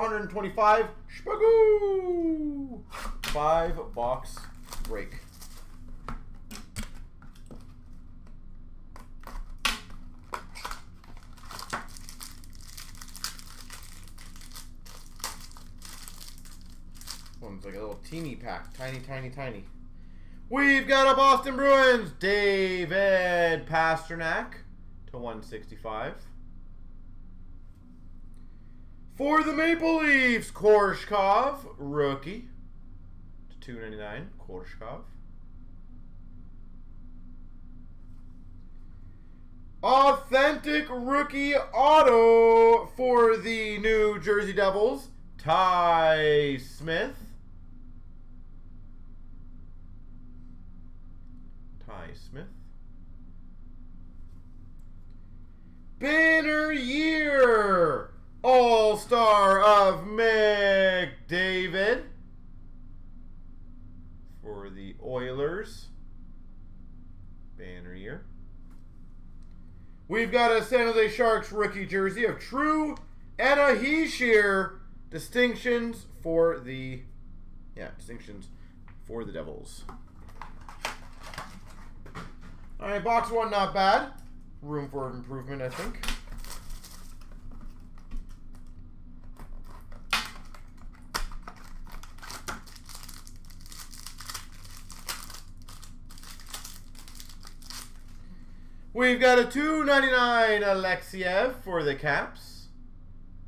125. Spagoo! Five box break. One's like a little teeny pack. Tiny, tiny, tiny. We've got a Boston Bruins, David Pastrnak to 165. For the Maple Leafs, Korshkov, rookie to 299. Korshkov. Authentic rookie auto for the New Jersey Devils, Ty Smith. Ty Smith. Banner year. For the Oilers. Banner year. We've got a San Jose Sharks rookie jersey of True Hischier distinctions for the yeah, distinctions for the Devils. All right, box one not bad. Room for improvement, I think. We've got a 299 Alexeyev for the Caps.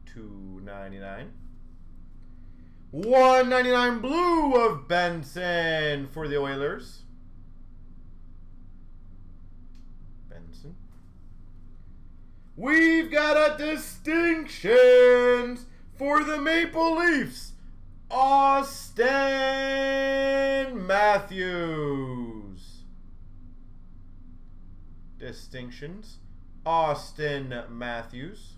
299. 199 blue of Benson for the Oilers. Benson. We've got a distinctions for the Maple Leafs. Auston Matthews distinctions. Auston Matthews.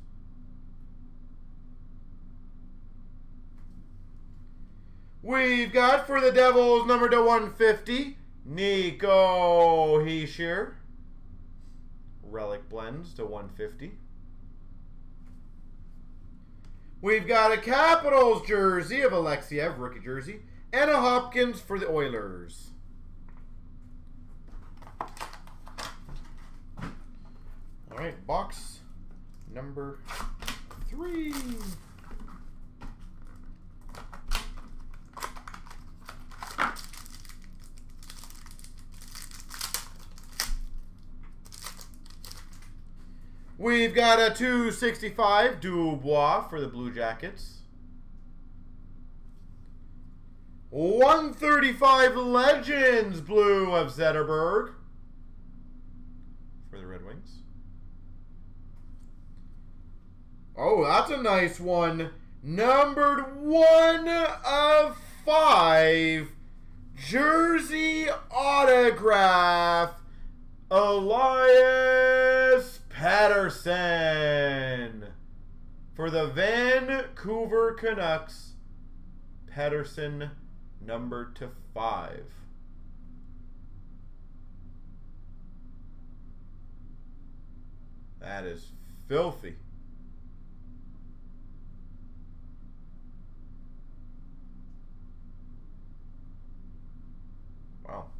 We've got for the Devils number to 150, Nico Hischier. Relic blends to 150. We've got a Capitals jersey of Alexeyev, rookie jersey, and a Hopkins for the Oilers. All right, box number three. We've got a 265 Dubois for the Blue Jackets. 135 Legends Blue of Zetterberg for the Red Wings. Oh, that's a nice one. Numbered one of five. Jersey autograph. Elias Pettersson. For the Vancouver Canucks. Pettersson number to five. That is filthy. Well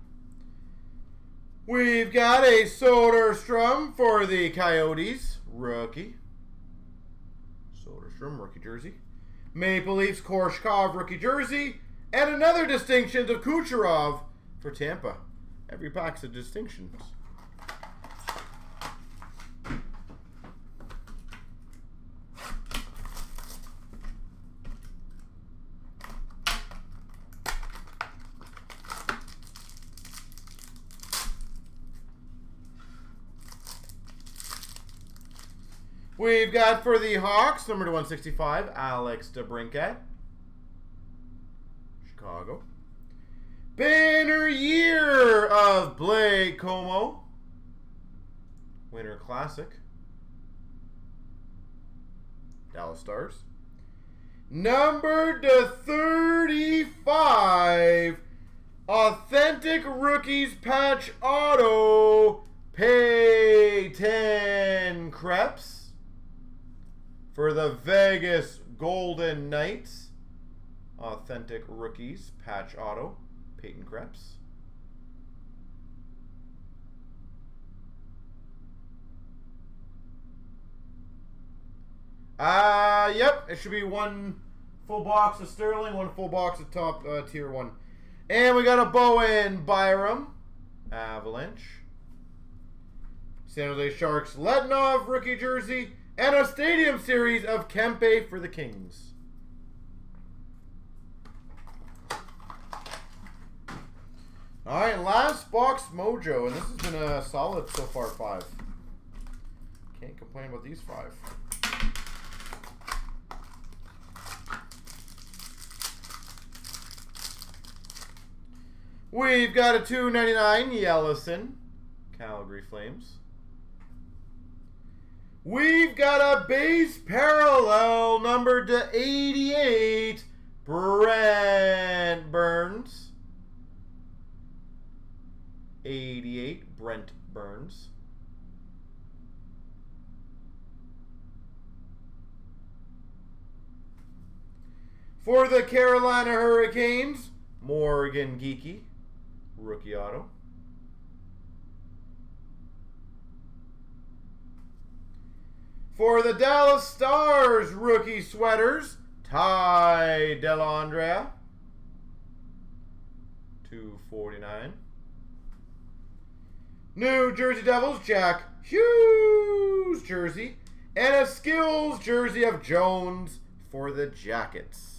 we've got a Soderstrom for the Coyotes, rookie. Soderstrom, rookie jersey. Maple Leafs, Korshkov, rookie jersey. And another distinctions of Kucherov for Tampa. Every box of distinctions. We've got for the Hawks, number to 165, Alex DeBrincat. Chicago. Banner year of Blake Comeau. Winter Classic. Dallas Stars. Number to 35. Authentic Rookies Patch Auto. Peyton Krebs for the Vegas Golden Knights. Authentic Rookies. Patch Auto. Peyton Krebs. Uh, yep. It should be one full box of Sterling, one full box of top uh, tier one. And we got a Bowen Byram. Avalanche. San Jose Sharks Letinov rookie jersey. And a stadium series of Kempe for the Kings. All right, last box mojo, and this has been a solid so far five. Can't complain about these five. We've got a 299 Yellison, Calgary Flames. We've got a base parallel number to 88, Brent Burns. 88, Brent Burns. For the Carolina Hurricanes, Morgan Geekie, rookie auto. For the Dallas Stars rookie sweaters, Ty Dellandrea. 249. New Jersey Devils, Jack Hughes jersey. And a skills jersey of Jones for the Jackets.